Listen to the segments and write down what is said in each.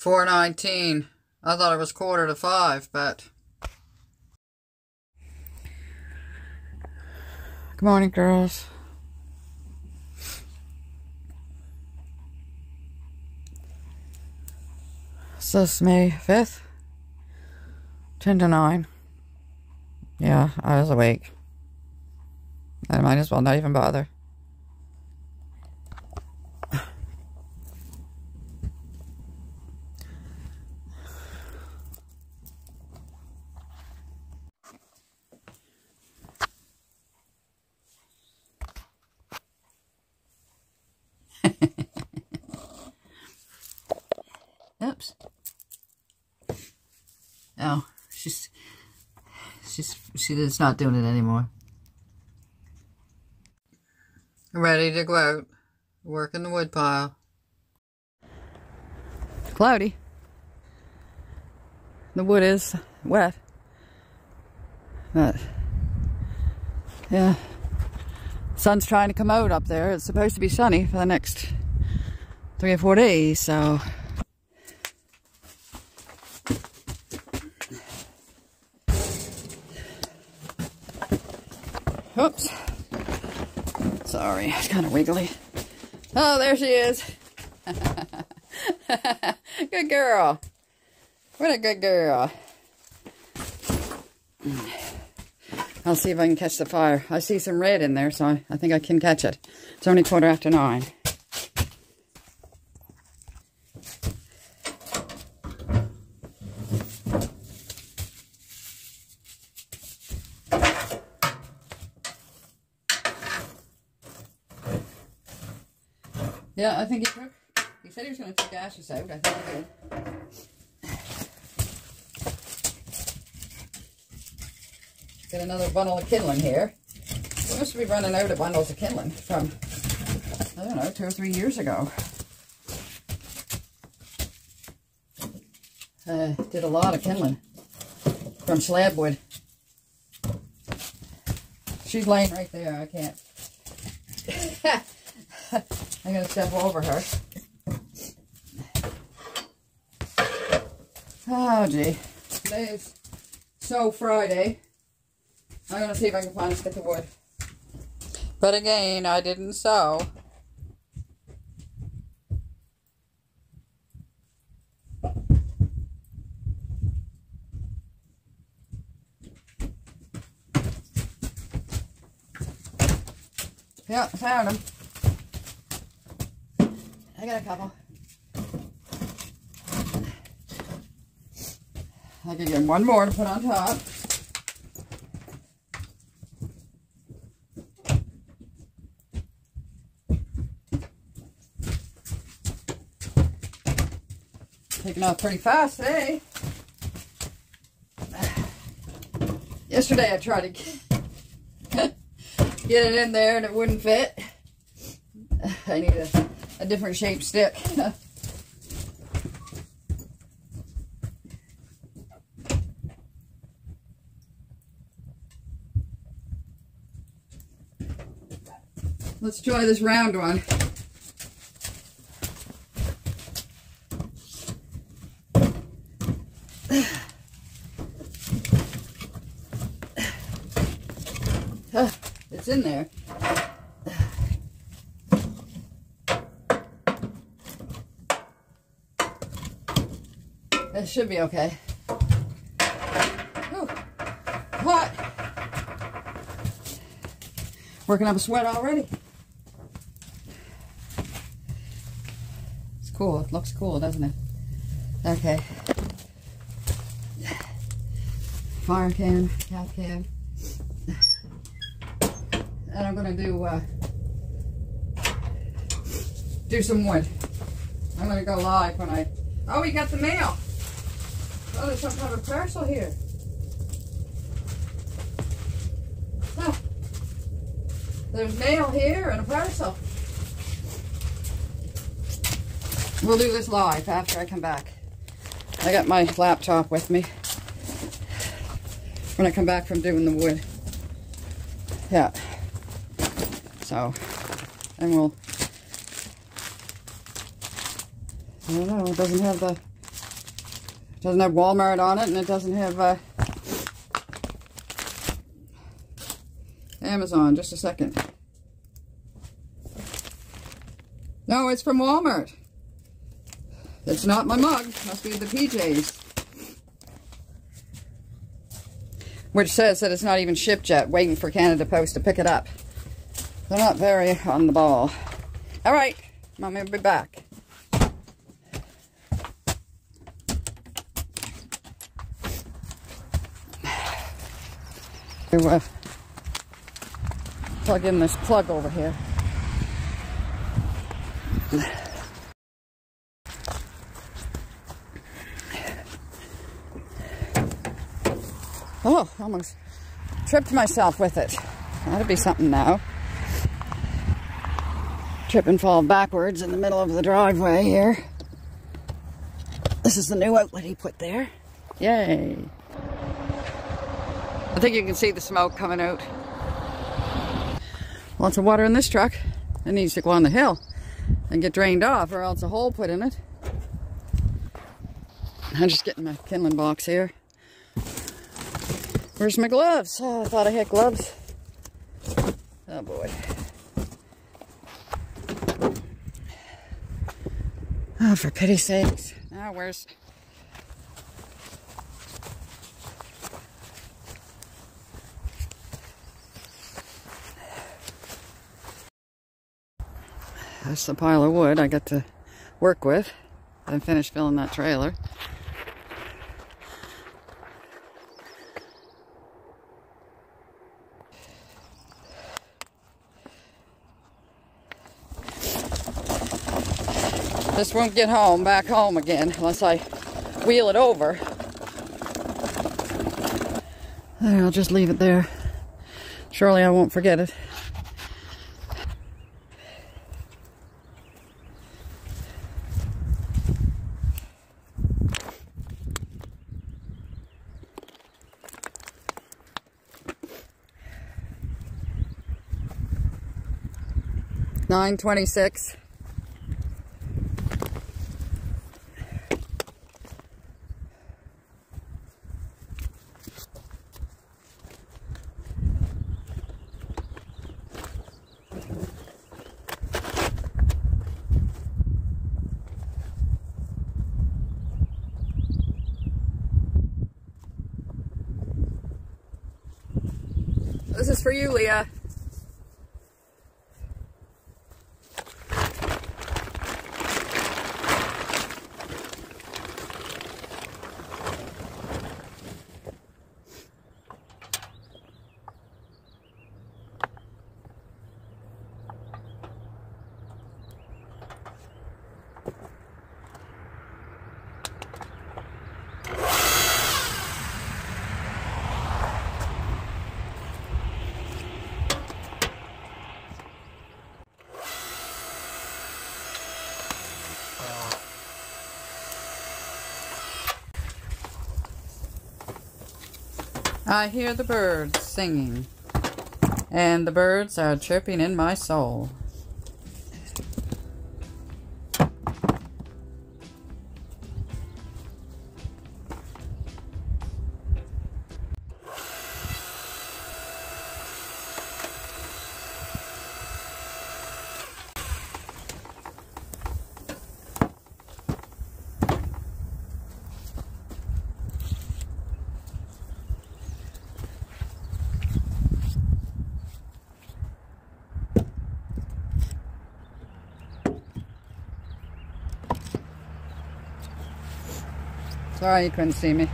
419. I thought it was quarter to five, but... Good morning, girls. So May 5th, 10 to 9. Yeah, I was awake. I might as well not even bother. Oops. Oh, she's she's she's not doing it anymore. Ready to go out. Work in the wood pile. Cloudy. The wood is wet. But yeah. Sun's trying to come out up there. It's supposed to be sunny for the next three or four days, so kind of wiggly. Oh, there she is. good girl. What a good girl. Mm. I'll see if I can catch the fire. I see some red in there, so I, I think I can catch it. It's only quarter after nine. Yeah, I think he took. He said he was going to take ashes out. I think he did. Get another bundle of kindling here. We must be running out of bundles of kindling from, I don't know, two or three years ago. Uh, did a lot of kindling from slabwood. She's laying right there. I can't. I'm going to step over her. Oh, gee. Today is so Friday. I'm going to see if I can find a stick of wood. But again, I didn't sew. Yeah, found them. I got a couple. I can get one more to put on top. Taking off pretty fast today. Yesterday I tried to get it in there and it wouldn't fit. I need a different shaped stick. Let's try this round one. it's in there. It should be okay. Ooh, hot. Working up a sweat already. It's cool. It looks cool, doesn't it? Okay. Fire can, cap can. And I'm gonna do uh, do some wood. I'm gonna go live when I. Oh, we got the mail. Oh, there's some kind of parcel here. Huh. There's mail here and a parcel. We'll do this live after I come back. I got my laptop with me when I come back from doing the wood. Yeah. So, and we'll, I don't know, it doesn't have the It doesn't have Walmart on it, and it doesn't have uh, Amazon. Just a second. No, it's from Walmart. It's not my mug. Must be the PJs. Which says that it's not even shipped yet, waiting for Canada Post to pick it up. They're not very on the ball. All right, Mommy will be back. Uh, plug in this plug over here. Oh, almost tripped myself with it. That'd be something now. Trip and fall backwards in the middle of the driveway here. This is the new outlet he put there. Yay. I think you can see the smoke coming out. Lots of water in this truck. It needs to go on the hill and get drained off or else a hole put in it. I'm just getting my kindling box here. Where's my gloves? Oh, I thought I had gloves. Oh boy. Oh, for pity's sakes. Now, where's... That's the pile of wood I got to work with. I finished filling that trailer. This won't get home, back home again, unless I wheel it over. There, I'll just leave it there. Surely I won't forget it. Nine twenty-six. This is for you, Lia. I hear the birds singing, and the birds are chirping in my soul. Sorry you couldn't see me.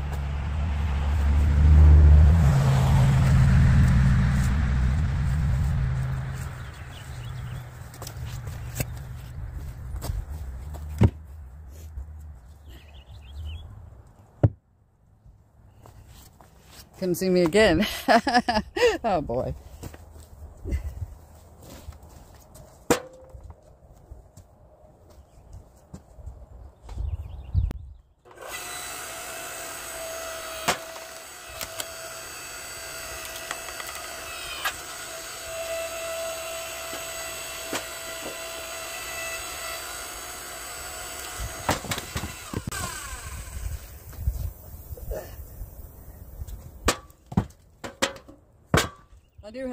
Couldn't see me again. oh boy.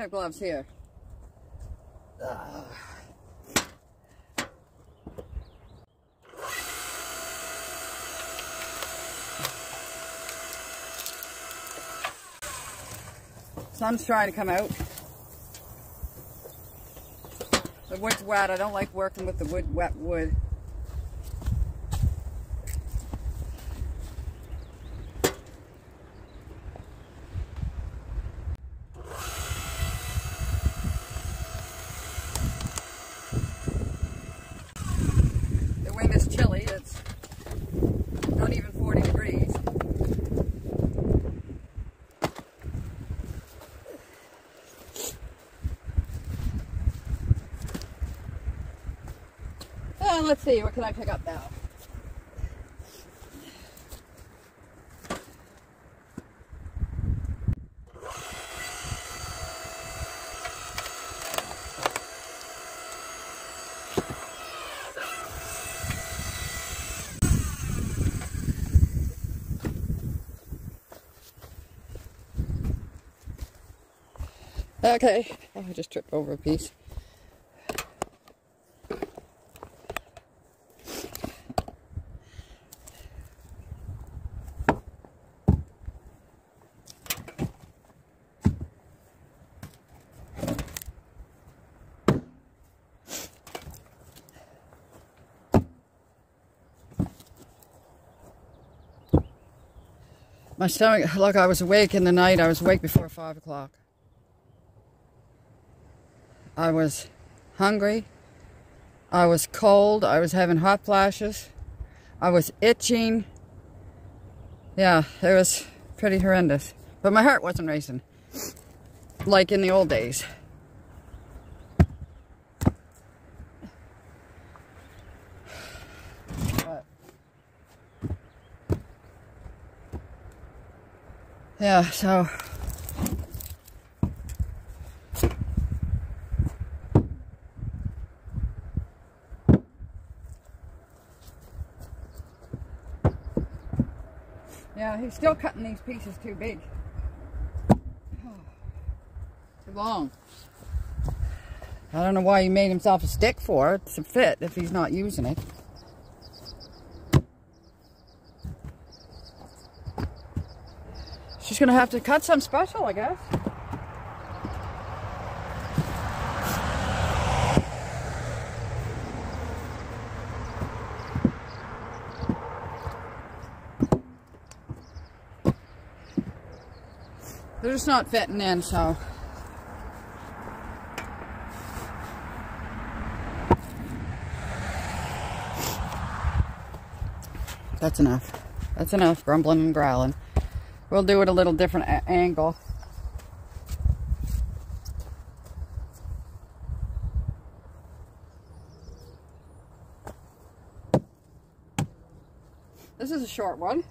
Gloves here. Ugh. Sun's trying to come out. The wood's wet. I don't like working with the wood, wet wood. The wind is chilly. It's not even 40 degrees. Uh, let's see, what can I pick up now? Okay, oh, I just tripped over a piece. My stomach, look, I was awake in the night. I was awake before 5 o'clock. I was hungry. I was cold. I was having hot flashes. I was itching. Yeah, it was pretty horrendous. But my heart wasn't racing. Like in the old days. Yeah, so Yeah, he's still cutting these pieces too big. Too long. I don't know why he made himself a stick for. it to fit if he's not using it. Gonna have to cut some special, I guess. They're just not fitting in, so. That's enough. That's enough grumbling and growling. We'll do it a little different angle. This is a short one.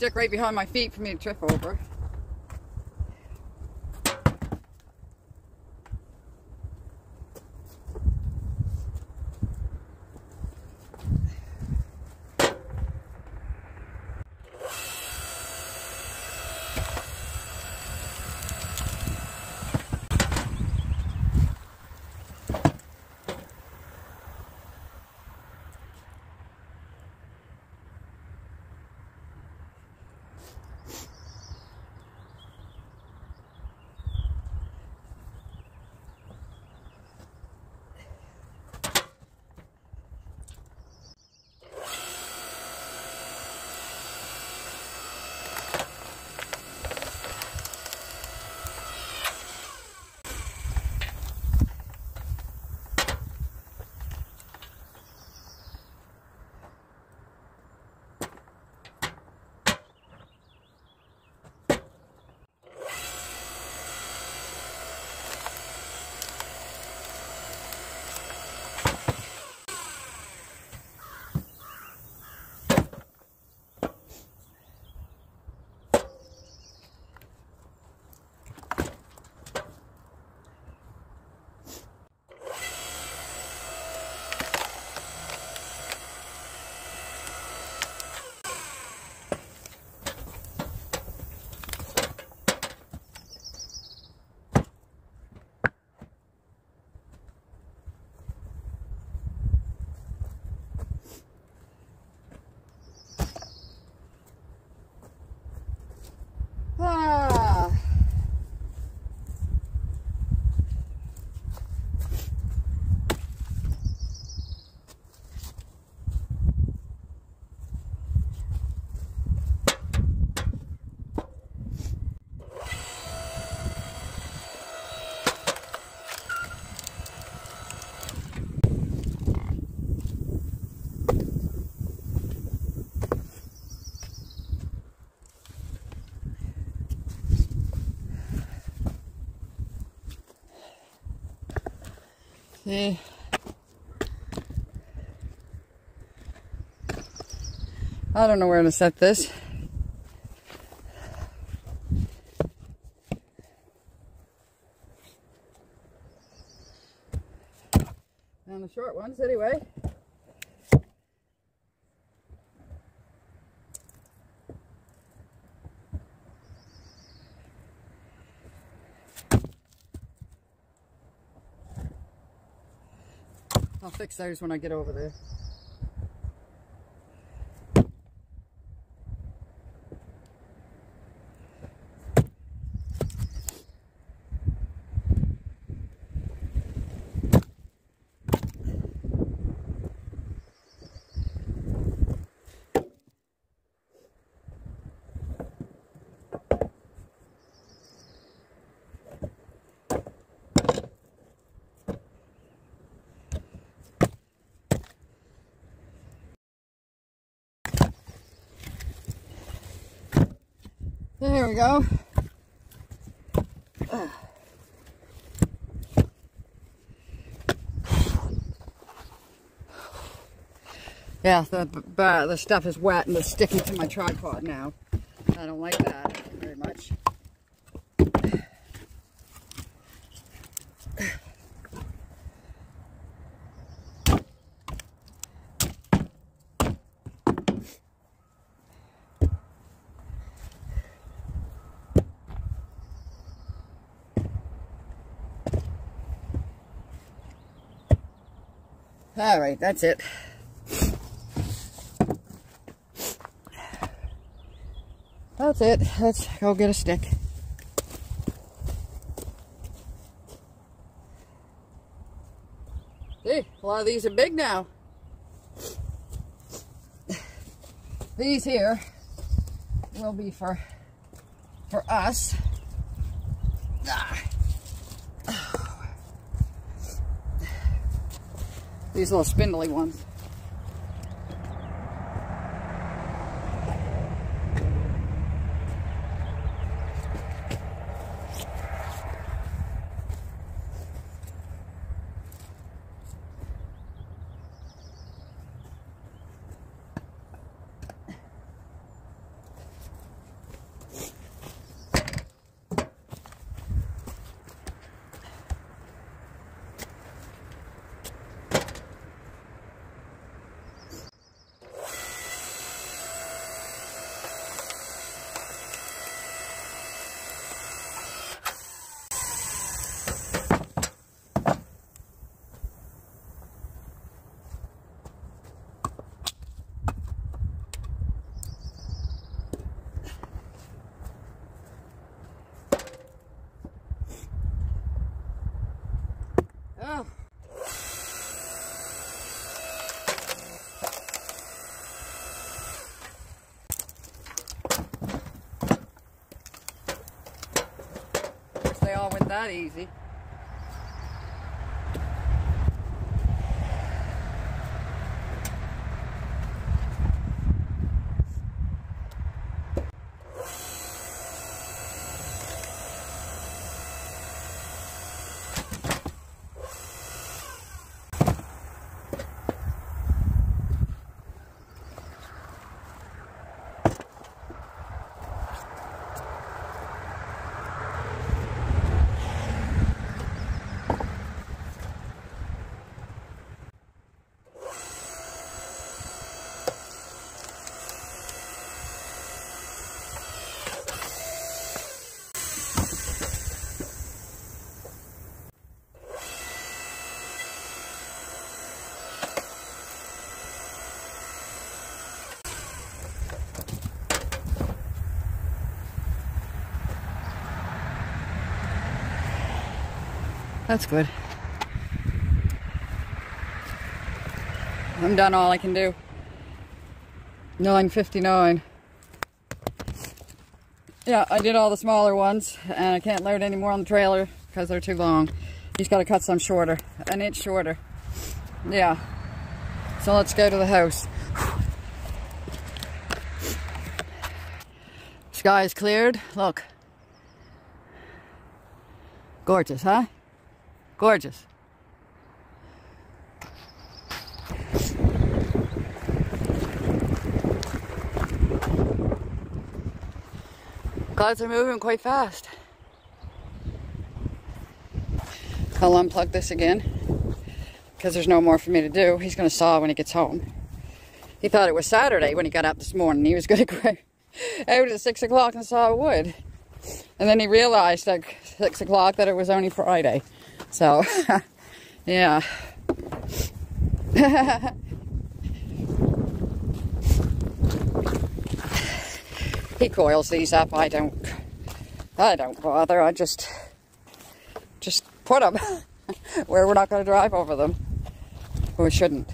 Stick right behind my feet for me to trip over. I don't know where to set this. On the short ones, anyway. I'll fix those when I get over there. There we go. Yeah, the, the stuff is wet and it's sticking to my tripod now. I don't like that very much. All right, that's it. That's it. Let's go get a stick. See, a lot of these are big now. These here will be for for us. These little spindly ones. Oh. Wish that easy. That's good. I'm done all I can do. 9.59. Yeah, I did all the smaller ones, and I can't load any more on the trailer because they're too long. He's got to cut some shorter, an inch shorter. Yeah. So let's go to the house. Sky is cleared. Look. Gorgeous, huh? Gorgeous. Clouds are moving quite fast. I'll unplug this again because there's no more for me to do. He's going to saw when he gets home. He thought it was Saturday when he got up this morning. He was going to go out at 6 o'clock and saw wood. And then he realized at 6 o'clock that it was only Friday. So, yeah. he coils these up. I don't, I don't bother. I just, just put them where we're not going to drive over them. we shouldn't.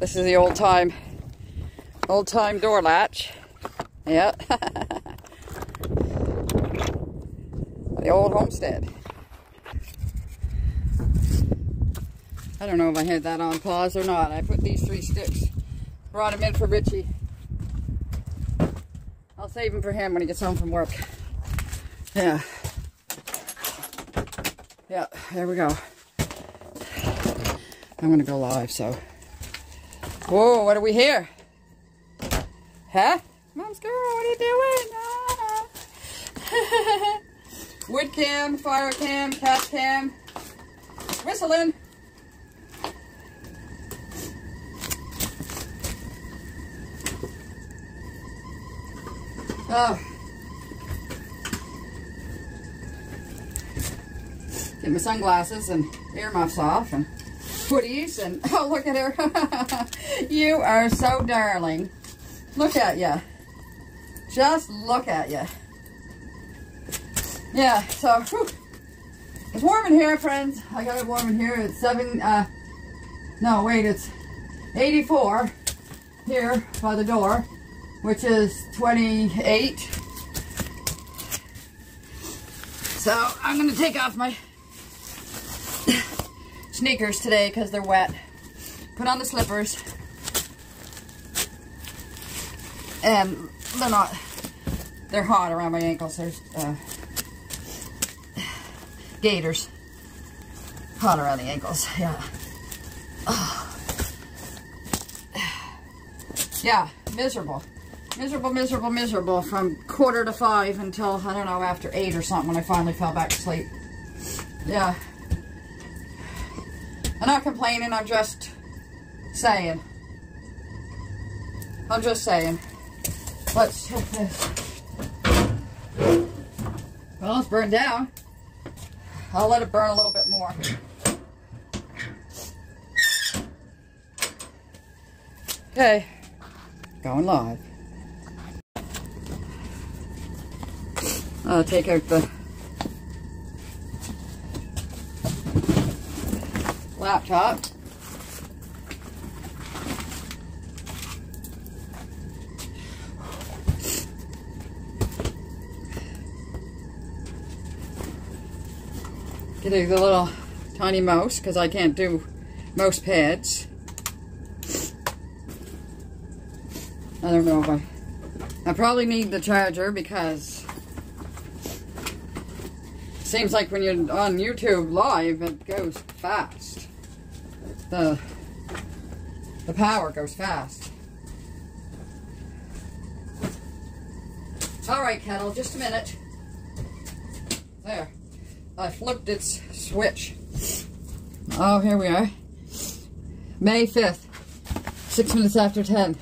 This is the old time, old time door latch. Yeah. The old homestead. I don't know if I had that on pause or not. I put these three sticks, brought them in for Richie. I'll save them for him when he gets home from work. Yeah. Yeah, there we go. I'm to go live, so. Whoa, what are we here? Huh? Mom's girl, what are you doing? Ah. Wood cam, fire cam, cat cam. Whistling. Oh. Get my sunglasses and earmuffs off and hoodies and oh look at her. you are so darling. Look at you. Just look at you. Yeah, so whew. it's warm in here, friends. I got it warm in here. It's seven, uh, no, wait, it's 84 here by the door, which is 28. So I'm going to take off my sneakers today because they're wet. Put on the slippers. And they're not, they're hot around my ankles. There's uh, gators. Hot around the ankles, yeah. Oh. Yeah, miserable. Miserable, miserable, miserable from quarter to five until, I don't know, after eight or something when I finally fell back to sleep. Yeah. I'm not complaining, I'm just saying. I'm just saying. Let's check this. Well, it's burned down. I'll let it burn a little bit more. Okay, going live. I'll take out the laptop. Getting the little tiny mouse because I can't do mouse pads. I don't know if I... I probably need the charger because seems like when you're on YouTube live, it goes fast. The, the power goes fast. All right, kettle, just a minute. I flipped its switch. Oh, here we are. May 5th, six minutes after 10.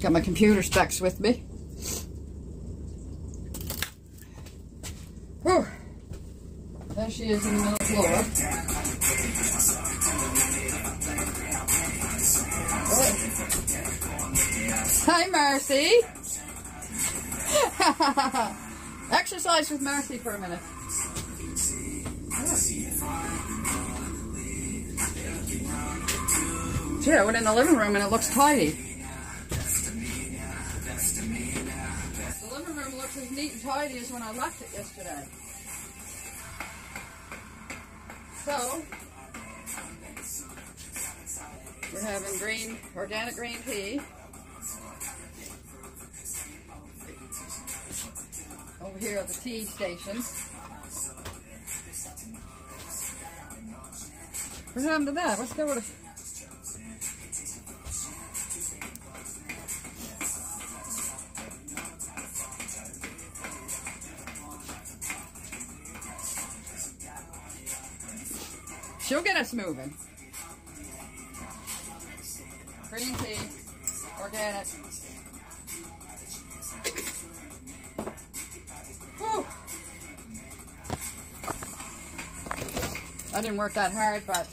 Got my computer specs with me. Whew. There she is in Marcy. Exercise with Marcy for a minute. Gee, I went in the living room and it looks tidy. The living room looks as neat and tidy as when I left it yesterday. So, we're having green, organic green tea. Tea station. What happened to that? What's going on? She'll get us moving. Green tea, organic. I didn't work that hard, but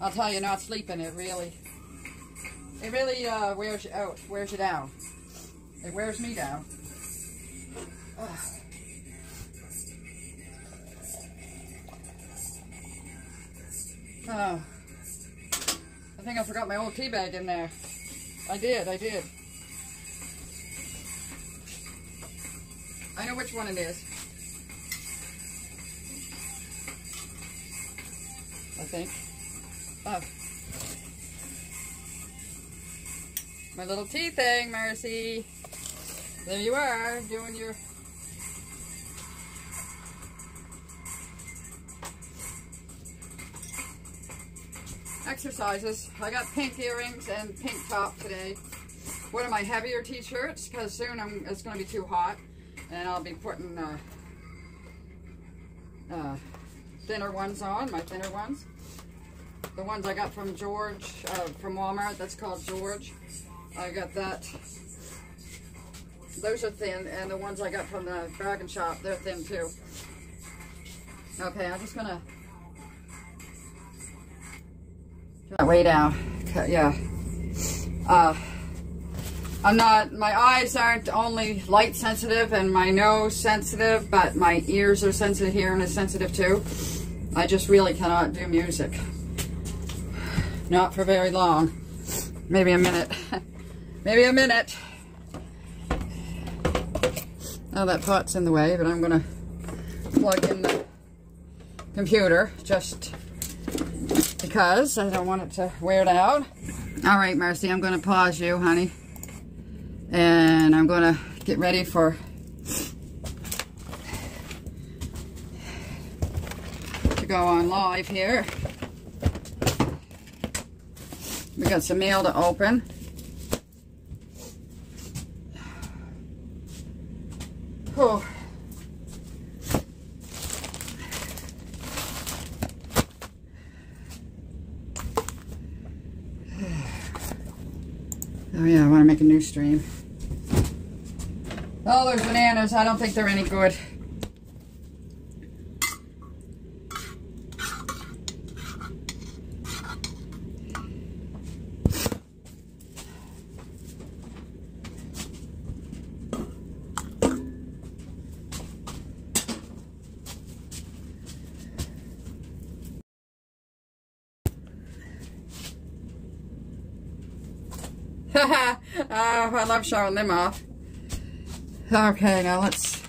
I'll tell you, not sleeping, it really, it really uh, wears you out, wears you down. It wears me down. Ugh. Oh. I think I forgot my old tea bag in there. I did, I did. I know which one it is. Think. Oh. My little tea thing, Mercy. There you are, doing your exercises. I got pink earrings and pink top today. One of my heavier t-shirts because soon I'm, it's going to be too hot and I'll be putting uh, uh, thinner ones on, my thinner ones. The ones I got from George, uh, from Walmart, that's called George. I got that. Those are thin and the ones I got from the Dragon shop, they're thin too. Okay, I'm just gonna that way down. Yeah. Uh, I'm not, my eyes aren't only light sensitive and my nose sensitive, but my ears are sensitive, hearing is sensitive too. I just really cannot do music. Not for very long. Maybe a minute. Maybe a minute. Oh, that pot's in the way, but I'm going to plug in the computer just because I don't want it to wear it out. All right, Marcy, I'm going to pause you, honey. And I'm to get ready for to go on live here. We got some mail to open. Oh. Oh yeah, I want to make a new stream. Oh, there's bananas. I don't think they're any good. oh, I love showing them off. Okay, now let's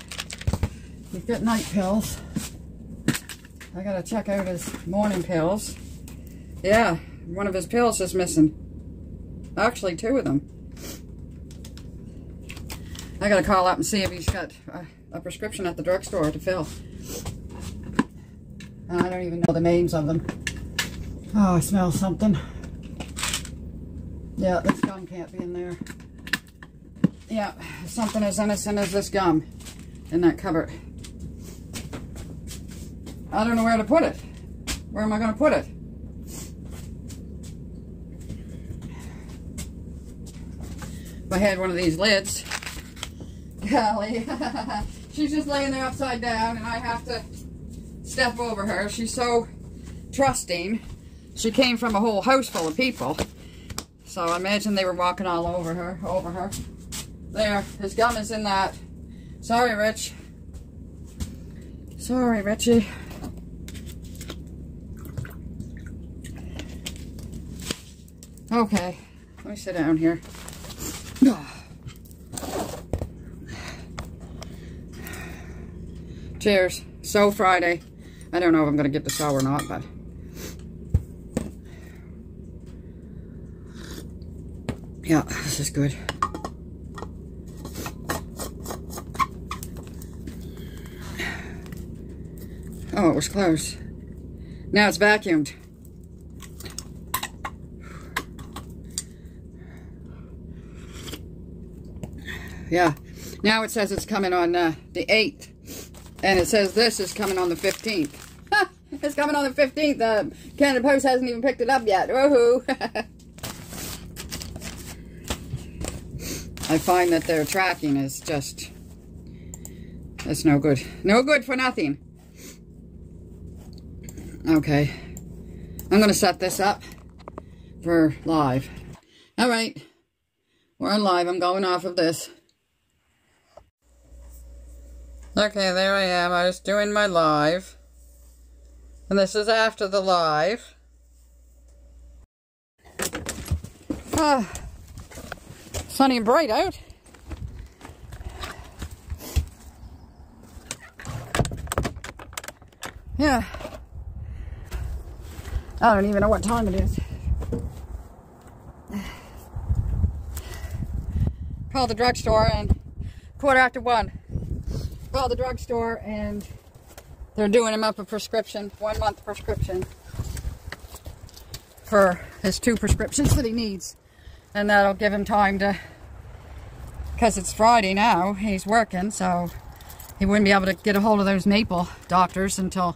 He's got night pills. I gotta check out his morning pills. Yeah, one of his pills is missing. Actually, two of them. I gotta call up and see if he's got a, a prescription at the drugstore to fill. I don't even know the names of them. Oh, I smell something. Yeah, this gum can't be in there. Yeah, something as innocent as this gum in that cupboard. I don't know where to put it. Where am I going to put it? If I had one of these lids, golly, she's just laying there upside down and I have to step over her. She's so trusting. She came from a whole house full of people. So I imagine they were walking all over her, over her. There, his gum is in that. Sorry, Rich. Sorry, Richie. Okay, let me sit down here. Cheers. So Friday. I don't know if I'm going to get the sour or not, but... Yeah, this is good. Oh, it was close. Now it's vacuumed. Yeah. Now it says it's coming on uh, the 8th. And it says this is coming on the 15th. it's coming on the 15th. Uh, Canada Post hasn't even picked it up yet. Woohoo. I find that their tracking is just... It's no good. No good for nothing. Okay. I'm going to set this up for live. All right. We're on live. I'm going off of this. Okay, there I am. I was doing my live. And this is after the live. Ah, sunny and bright out. Yeah. I don't even know what time it is. Called the drugstore and quarter after one. Called the drugstore and they're doing him up a prescription, one month prescription for his two prescriptions that he needs. And that'll give him time to, because it's Friday now, he's working, so he wouldn't be able to get a hold of those Maple doctors until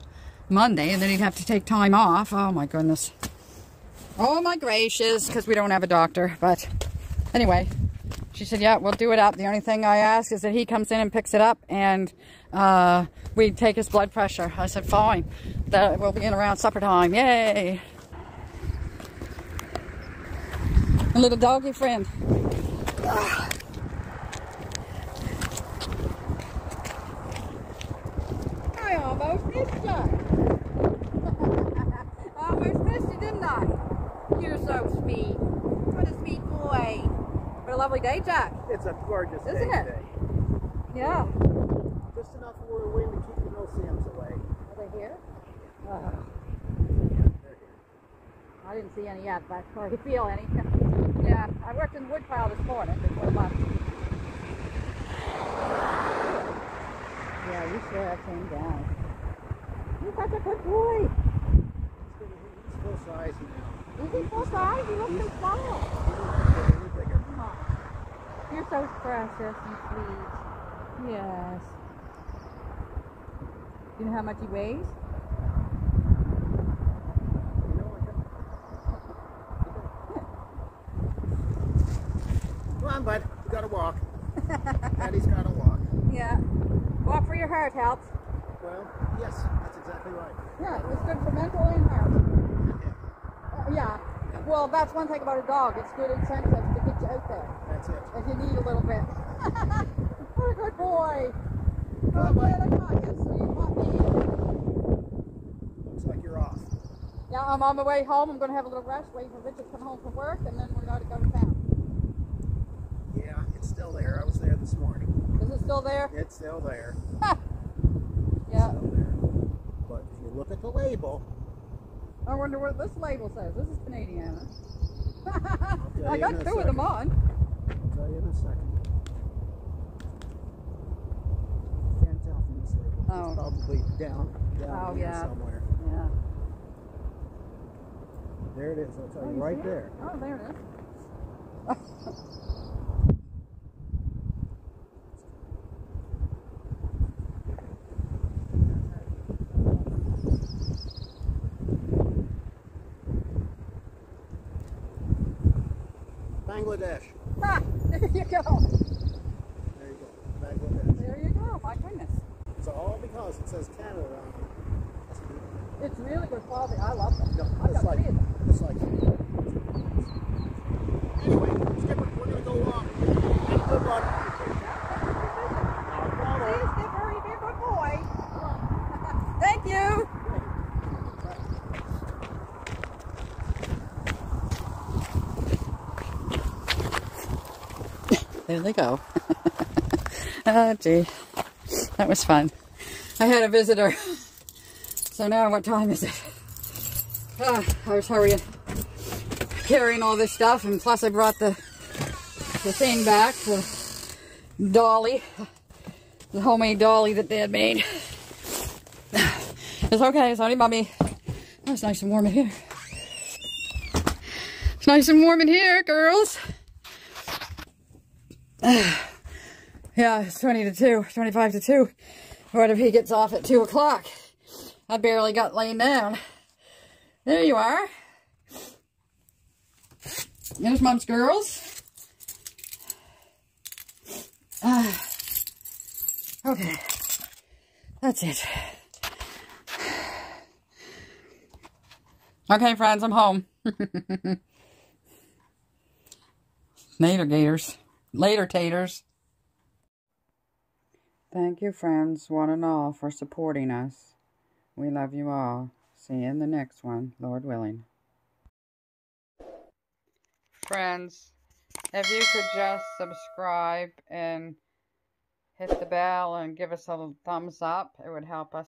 Monday, and then he'd have to take time off. Oh my goodness. Oh my gracious, because we don't have a doctor. But anyway, she said, yeah, we'll do it up. The only thing I ask is that he comes in and picks it up and uh, we take his blood pressure. I said, fine. That will be in around supper time. Yay. A little doggy friend. I almost missed you. I almost missed you, didn't I? You're so sweet. What a sweet boy. What a lovely day, Jack. It's a gorgeous day. Isn't day it? today. Yeah. Just enough the wind to keep the no-see-ums away. Are they here? Uh, I didn't see any yet, but I to feel any. yeah, I worked in the woodpile this morning before lunch. Yeah, you sure have came down. You're such a good boy. Size now. Is he full size? He looks so small. He's a little. You're so precious and sweet. Yes. You know how much he weighs? You Come on, bud. We gotta walk. Daddy's gotta walk. Yeah. Walk for your heart helps. Well, yes, that's exactly right. Yeah, it's good for mental and heart. Well, that's one thing about a dog. It's good incentive to get you out there that's it. if you need a little bit. what a good boy. Bye-bye. glad I got you. So you caught me. Looks like you're off. Yeah, I'm on my way home. I'm going to have a little rest, waiting for Richard to come home from work, and then we're going to go to town. Yeah, it's still there. I was there this morning. Is it still there? It's still there. Yeah. Still there. But if you look at the label, I wonder what this label says. This is Canadiana. I got two of them on. I'll tell you in a second. Can't tell from this label. Oh. It's probably down, down Oh, here yeah. somewhere. Yeah. There it is. I'll tell Oh, you you right there. Oh, there it is. Bangladesh. Ah, there you go. There you go. Bangladesh. There you go. My goodness. It's all because it says Canada on it. It's really good quality. I love them. No, I've just got like, three of them. just like. Anyway, Skipper, we're gonna go walk. Have a good one. See you, Skipper. You be a good boy. Thank you. There they go. oh, gee. That was fun. I had a visitor. So now what time is it? Ah, I was hurrying. Carrying all this stuff and plus I brought the the thing back, the dolly. The homemade dolly that Dad made. It's okay, it's only mommy. Oh, it's nice and warm in here. It's nice and warm in here, girls. Yeah, it's 20 to 2, 25 to 2. What if he gets off at 2 o'clock? I barely got laying down. There you are. There's Mom's girls. Uh, okay. That's it. Okay, friends, I'm home. Later, gators. Later, taters. Thank you, friends, one and all, for supporting us. We love you all. See you in the next one, Lord willing. Friends, if you could just subscribe and hit the bell and give us a thumbs up, it would help us